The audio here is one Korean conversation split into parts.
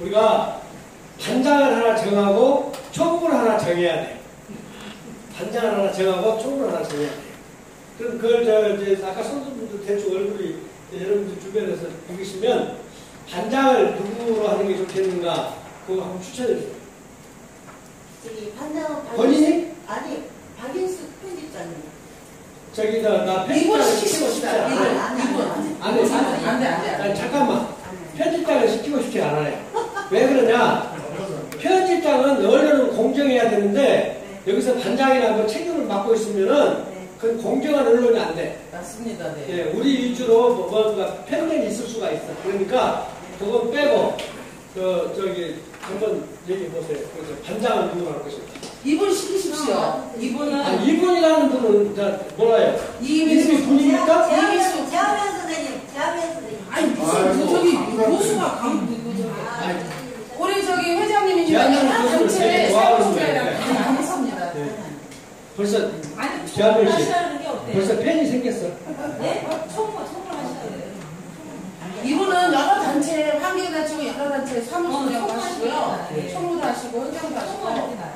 우리가 반장을 하나 정하고 총무를 하나 정해야 돼. 반장을 하나 정하고 총무를 하나 정해야 돼. 그럼 그걸 저 이제 아까 선수분들 대충 얼굴이 여러분들 주변에서 보시면 반장을 누구로 하는 게 좋겠는가 그거 한번 추천해 주세요. 저기 판단은 본인이 아니 박인수 편집장님. 저기 나, 나 이분 편집장을 시키고 시키고 싶지 싶다. 않아요. 아니, 이분. 아니, 안 돼, 안 돼, 안 돼, 안 돼. 아니, 잠깐만. 편집장을 시키고 싶지 않아요. 왜 그러냐? 편집장은 원래는 공정해야 되는데 네. 여기서 반장이나 뭐 책임을 맡고 있으면은 네. 그건 공정한 언론이 안 돼. 맞습니다. 네. 예, 우리 위주로 뭐, 뭔가 편견이 있을 수가 있어. 그러니까 그건 빼고 저 저기 한번 얘기해 보세요. 그래서 반장은 누구로 할 것인가? 이분 시키십시오. 이분은 아, 이분이라는 분은 자, 몰라요. 이분이 분입니까? 재하면 재하면 선생님, 재하면 선생님. 아니 무슨 그 저기 교수가 강 그, 저, 아, 저기 회장님이 재하면 한 교수를 단체 되게 좋아하는 사무총장이랑 분이에요. 그냥 안 했습니다. 네. 벌써 아니. 하시라는 게 어때요? 벌써 팬이 생겼어. 네? 총무, 총무 하시라는 이분은 여러 단체 환경단체고 여러 단체 사무총장 어, 하시고요. 네. 총무도 하시고 현장도 하시고.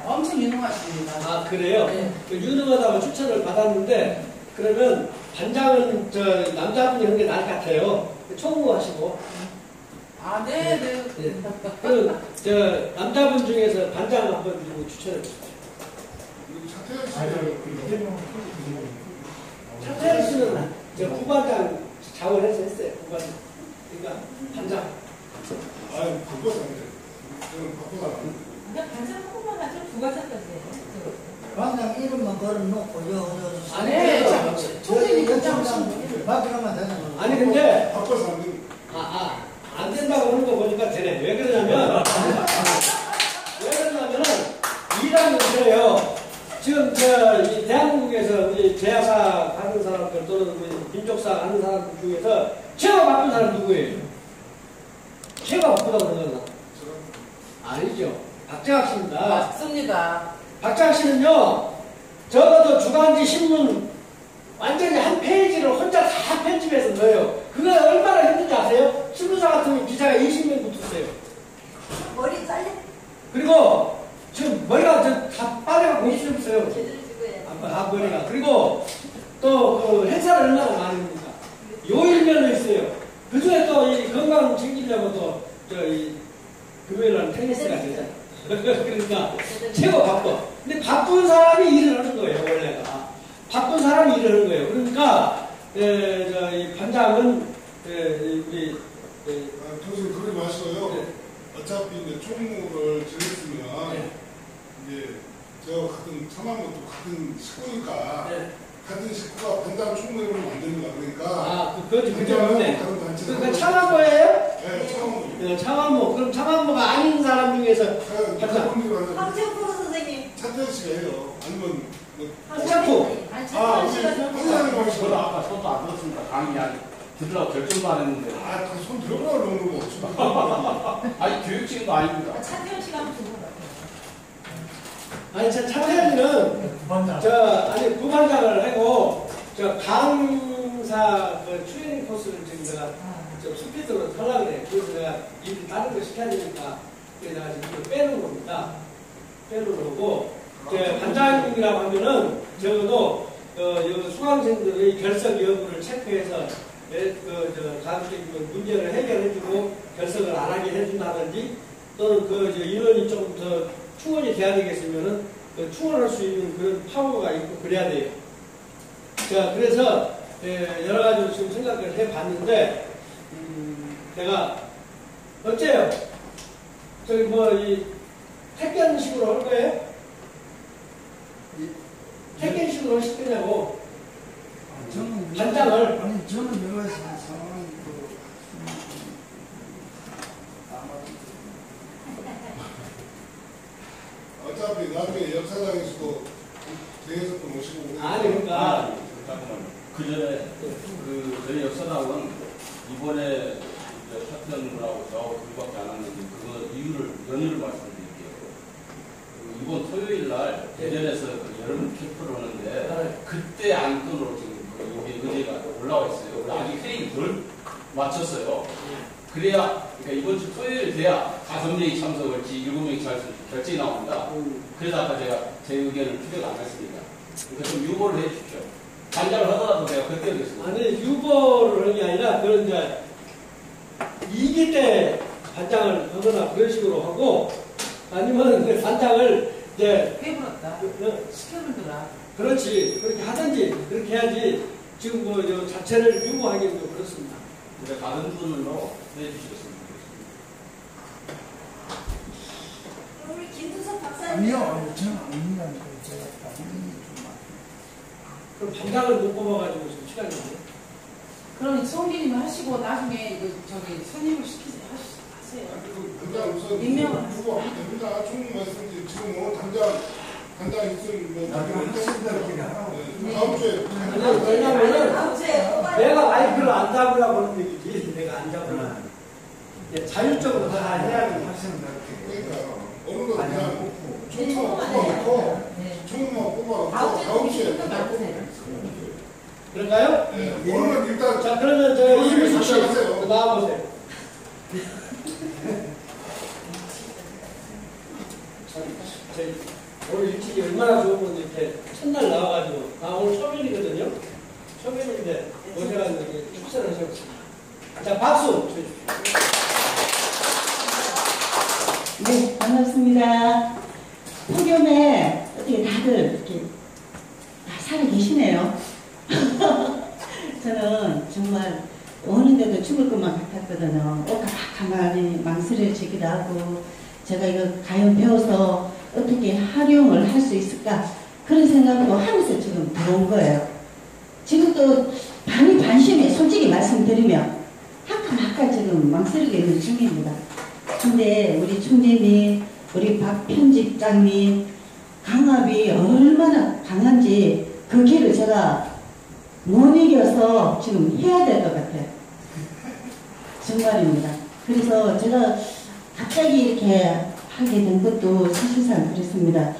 엄청 유능하십니다. 아 그래요? 네. 그 유능하다고 추천을 받았는데 그러면 반장은 저 남자분이 하는 게 나을 것 같아요. 총무하시고 아, 네, 네. 예. 그럼 저 남자분 중에서 반장 한번 좀 추천해 주세요. 차태현 씨는 저 부반장 자원해서 했어요. 부반장. 그러니까 반장. 아유, 바꿔서 안 돼. 저는 바꿔서 안 돼. 그러니까 반장 한 번만 가지고 두 가지까지 반장 이름만 걸어놓고 요, 요. 아, 네. 자, 총장님 반장 맡기면 되는 거. 아니 근데 바꿔서 안 돼. 아, 아, 안 된다고 하는 거 보니까 되네. 왜 그러냐면, 왜 그러냐면은, 일하면 그래요. 지금, 저, 이 대한민국에서 우리 제야사 하는 사람들 또는 민족사 하는 사람들 중에서 최고 바쁜 사람 누구예요? 최고 바쁘다고 그러는 아니죠. 박재학 씨입니다. 맞습니다. 박재학 씨는요, 적어도 주간지 신문 완전히 한 페이지를 혼자 다 편집해서 넣어요. 그거 얼마나 힘든지 아세요? 신문사 같으면 기자가 20명 붙었어요. 머리 잘려 그리고 지금 머리가 저다 빠져갖고 있어요. 아, 아, 머리가. 그리고 또그 행사를 얼마나 많이 합니까? 요일면도 있어요. 그 중에 또 이 건강 챙기려고 또, 저, 이, 금요일날 테니스가 되잖아. 그러니까 최고 바빠. 근데 바쁜 사람이 일을 하는 거예요, 원래가. 바쁜 사람이 하는 거예요. 그러니까, 에, 저, 이 반장은, 에, 이, 우리, 에, 아, 교수님 그러지 마시고요. 네. 어차피 이제 총무를 정했으면 네. 이제 저 같은 참한 것도 같은 식구니까 네. 같은 식구가 반장 총무를 만듭니다. 그러니까 아, 그, 그거지, 그죠? 반장은 네. 그러니까 참한 거예요? 네, 참한 어, 창한모 그럼 창한모가 아닌 사람 중에서 거. 반장. 황정포 선생님. 차태현 씨가 해요. 아니면 아니, 아, 차태현 우리 씨가 판사님 저도 아까 손도 안 들었습니다. 강의 아니 들으라고 결정도 안 했는데. 아, 그손 들어보라 그러는 거 없어. 아니 교육직도 아닙니다. 차태현 씨가 한번 가 아니 저 차태현이는 저 아니 부반장을 하고 저 강사 그 트레이닝 코스를 지금 내가 좀 스피드로 하려고 그래 그래서 내가 일 다른 거 시켜야 되니까 그래서 내가 지금 빼는 겁니다 빼는 거고 저 반장이라고 하면은 적어도 어, 요 수강생들의 결석 여부를 체크해서 예, 그저 가급적인 그 문제를 해결해주고 결석을 안 하게 해준다든지 또는 그 저 인원이 좀 더 충원이 돼야 되겠으면은 그 충원할 수 있는 그런 파워가 있고 그래야 돼요. 자 그래서 예, 여러 가지로 지금 생각을 해봤는데 음, 내가 어째요? 저기 뭐 이 택견식으로 할 거예요? 택견식으로 하실 거냐고? 저는 반장을? 아니 저는 여러 가지 상황이 그 어차피 나중에 역사장에서도 대해석도 모시고 아니 그러니까 아, 잠깐만요. 그 전에 그 저희 역사당은 이번에 이제 사태현하고 저하고 둘밖에 안 왔는데 그거 이유를 연유를 말씀드릴게요. 그 이번 토요일 날 대전에서 그 여름 캠프를 하는데 네. 그때 안건으로 지금 그 여기 의제가 올라와 있어요. 우리 아직 회의 덜 마쳤어요. 그래야 그러니까 이번 주 토요일 돼야 다섯 명이 참석할지 일곱 명이 참석할지 결정이 나옵니다. 음, 그래서 아까 제가 제 의견을 피력 안 했습니다. 그러니까 좀 유보를 해 주십시오. 단장을 하더라도 내가 그때 하겠습니다. 아니 유보를 하는 게 아니라 그런 이제 이기 때 반장을 하거나 그런 식으로 하고 아니면 그 반장을 배불렀다. 그- 그- 시켜들더라. 그렇지 그렇게 하든지 그렇게 해야지 지금 뭐 저 자체를 유보하기는 좀 그렇습니다. 근데 다른 분으로 해주시겠습니다. 그럼 우리 김두석 박사님. 아니요, 저는 아니라니까 제가 다른 좀 그럼 반장을 못 뽑아가지고 지금 시간이 없네. 그럼 송기님 하시고 나중에 그 저기 선임을 시키세요. 하시- 하세요. 당장 우선 임명을 누구 하면 됩니다. 충분 말씀드리 지금 뭐 당장 당장 있으면 뭐 나중에 학생들끼리 하라고. 네, 다음 주에 아니, 왜냐면은 다음 주에 뽑아야 내가 마이크를 안 잡으려고 하는 얘기지 내가 안 잡으려고 예, 자율적으로 다 해야. 그러니까 어느 거 그냥 뽑아놓고 네. 뽑아놓고 다음 주에? 네, 오늘은 일단 자 그러면 저 이민수 씨 시작하세요. 나와보세요. 저희 오늘 일찍이 얼마나 좋은 건지 이렇게 첫날 나와가지고 아 오늘 초면이거든요. 초면인데 오셔가지고 이렇게 축사를 하셨습니다. 자 박수. 네, 반갑습니다. 폭염에 어떻게 다들 이렇게 다 살아 계시네요. 저는 정말 오는데도 죽을 것만 같았거든요. 옷가 가만히 망설여지기도 하고, 제가 이거 과연 배워서 어떻게 활용을 할 수 있을까? 그런 생각도 하면서 지금 들어온 거예요. 지금도 반이 반심에 솔직히 말씀드리면, 하까마까 지금 망설이고 있는 중입니다. 근데 우리 총재님, 우리 박 편집장님 강압이 얼마나 강한지 그 길을 제가 못 이겨서 지금 해야 될 것 같아요. 정말입니다. 그래서 제가 갑자기 이렇게 하게 된 것도 사실상 그렇습니다.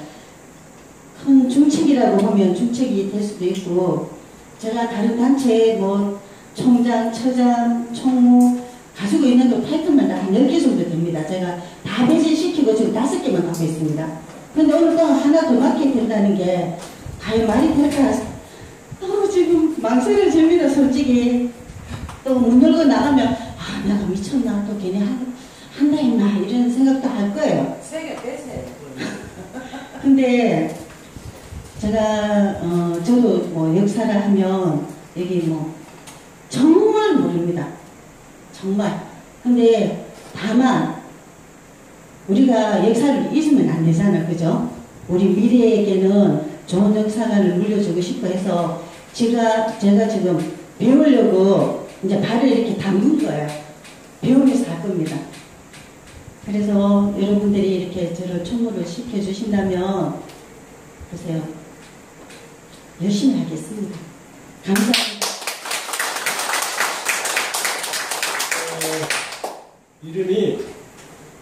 큰 중책이라고 하면 중책이 될 수도 있고 제가 다른 단체 뭐 총장, 처장, 총무 가지고 있는 거 타이틀만 다 한 10개 정도 됩니다. 제가 다 배제시키고 지금 다섯 개만 갖고 있습니다. 근데 오늘 또 하나 더 맡게 된다는 게 과연 말이 될까? 어, 지금 망설여집니다, 솔직히. 또 문 열고 나가면 아, 내가 미쳤나? 또 걔네 한, 한다 했나? 이런 생각도 할 거예요. 빼세요. 근데 제가 어 저도 뭐 역사를 하면 여기 뭐 정말 모릅니다. 정말. 근데 다만 우리가 역사를 잊으면 안 되잖아, 그죠? 우리 미래에게는 좋은 역사관을 물려주고 싶어 해서 제가 제가 지금 배우려고 이제 발을 이렇게 담근 거예요. 배우면서 할 겁니다. 그래서 여러분들이 이렇게 저를 총무를 시켜주신다면 보세요. 열심히 하겠습니다. 감사합니다. 어, 이름이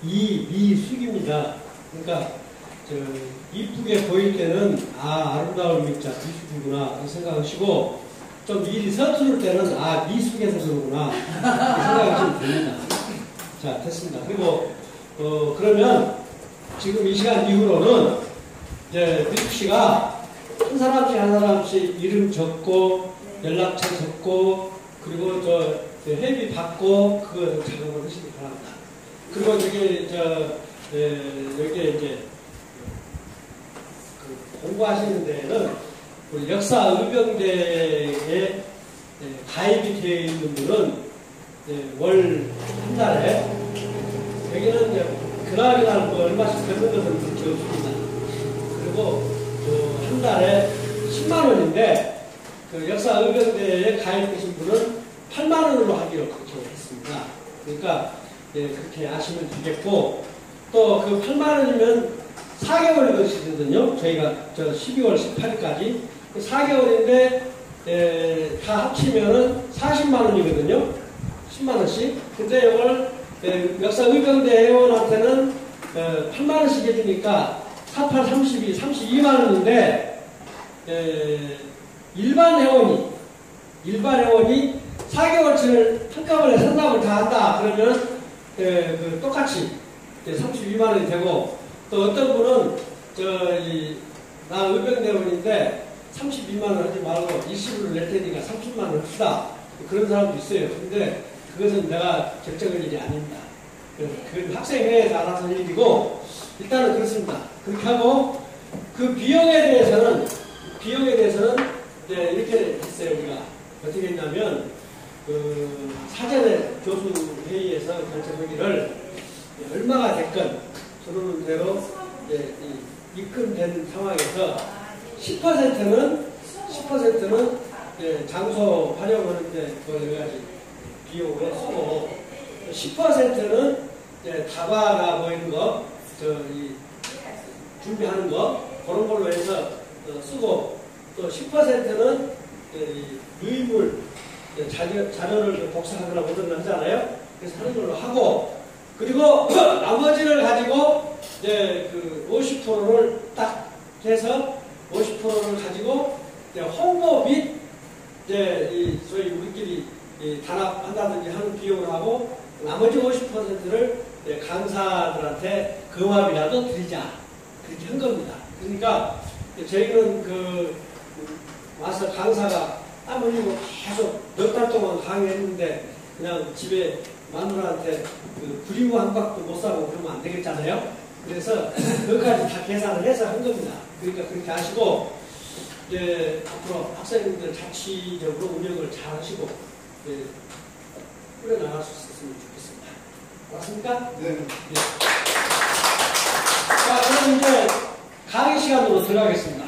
이미숙입니다. 그러니까 저 이쁘게 보일 때는 아 아름다울 미자 미숙이구나 이 생각하시고 좀 일이 서투를 때는 아 미숙에서 그러구나 이 생각하시면 됩니다. 자 됐습니다. 그리고 어 그러면 지금 이 시간 이후로는 이제 미숙 씨가 한 사람씩 한 사람씩 이름 적고 연락처 적고 그리고 저, 저 회비 받고 그거 작업을 하시기 바랍니다. 그리고 저기 저 에, 여기에 이제 그 공부하시는 데에는 우리 역사 의병대에 에, 가입이 되어 있는 분은 월 한 달에 여기는 이제 그날 그날 뭐 얼마씩 되는 것은 그렇게 없습니다. 그리고 그한 달에 10만 원인데 그 역사 의병대에 가입되신 분은 8만 원으로 하기로 그렇게 했습니다. 그러니까 예, 그렇게 아시면 되겠고 또 그 8만 원이면 4개월 것이거든요. 저희가 저 12월 18일까지 그 4개월인데 예, 다 합치면은 40만 원이거든요. 10만 원씩. 근데 이걸 예, 역사 의병대 회원한테는 어, 8만 원씩 해주니까 48, 32, 32만 원인데 에, 일반 회원이 일반 회원이 4개월치를 한꺼번에 상담을 다 한다 그러면 예, 그 똑같이 32만 원이 되고 또 어떤 분은 저이나 의병대원인데 32만 원 하지 말고 20으로 낼 테니까 30만 원 합시다. 그런 사람도 있어요. 근데 그것은 내가 결정할 일이 아닙니다. 그, 그 학생회에서 알아서 할 일이고 일단은 그렇습니다. 그렇게 하고 그 비용에 대해서는 비용에 대해서는 이제 이렇게 했어요 우리가 어떻게 했냐면 그 사전에 교수 회의에서 결정하기를 얼마가 됐건 저러는 대로 이 입금된 상황에서 10%는 10%는 이제 장소 활용하는데 그 여러 가지 비용을 쓰고 10%는 이제 다과가 보이는 거, 저이 준비하는 거 그런 걸로 해서 어, 쓰고 또 10%는 유인물 자료, 자료를 복사하거나 뭐든 하잖아요. 그래서 하는 걸로 하고 그리고 나머지를 가지고 이제 그 50%를 딱 해서 50%를 가지고 이제 홍보 및 이제 이 소위 우리끼리 이 단합한다든지 하는 비용을 하고 나머지 50%를 강사들한테 금합이라도 드리자 그렇게 한 겁니다. 그러니까 저희는 그 와서 강사가 땀 흘리고 계속 몇 달 동안 강의했는데 그냥 집에 마누라한테 그 그리고 한 박도 못 사고 그러면 안 되겠잖아요. 그래서 그것까지 다 계산을 해서 한 겁니다. 그러니까 그렇게 하시고 이제 앞으로 학생님들 자치적으로 운영을 잘 하시고 이제 꾸려나갈 수 있었으면 좋겠습니다. 맞습니까? 네. 자, 그럼 이제 강의 시간으로 들어가겠습니다.